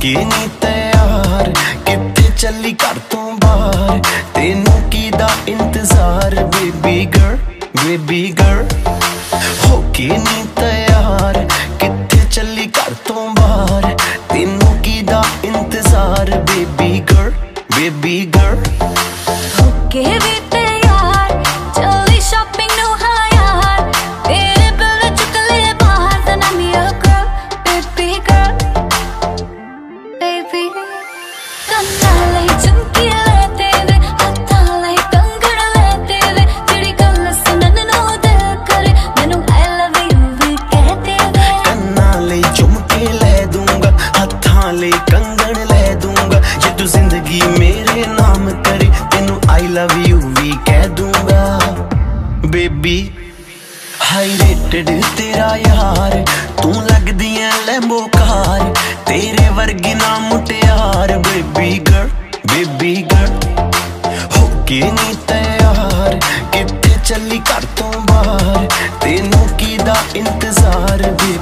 ਕੇ ਨੀ ਤਿਆਰ ਕਿੱਥੇ ਚੱਲੀ ਘਰ ਤੋਂ ਬਾਹਰ ਤੈਨੂੰ ਕੀ ਦਾ ਇੰਤਜ਼ਾਰ ਬੇਬੀ ਗਰਲ ਬੇਬੀ ਗਰਲ जीनी तैयार, कितने चली घर तो बाहर। तेनों की दा इंतज़ार baby girl baby girl okay वे तैयार, जल्दी शॉपिंग नो हाँ यार। तेरे बिल चुकले बाहर then I'm your girl, baby girl, baby tonight love you ਵੀ ਕਹਿ ਦੂੰਗਾ। ਬੇਬੀ ਹਾਈ ਰੇਟਡ ਤੇਰਾ ਯਾਰ, ਤੂੰ ਲੱਗਦੀ ਐ ਲੈਂਬੋ ਕਾਰ, ਤੇਰੇ ਵਰਗੀ ਨਾ ਮੁਟਿਆਰ। ਬੇਬੀ ਗਰ ਬੇਬੀ ਗਰ ਹੋ ਕੇ ਨਹੀਂ ਤਿਆਰ, ਕਿੱਥੇ ਚੱਲੀ ਘਰ ਤੋਂ ਬਾਹਰ, ਤੈਨੂੰ ਕੀ ਦਾ ਇੰਤਜ਼ਾਰ? ਵੀ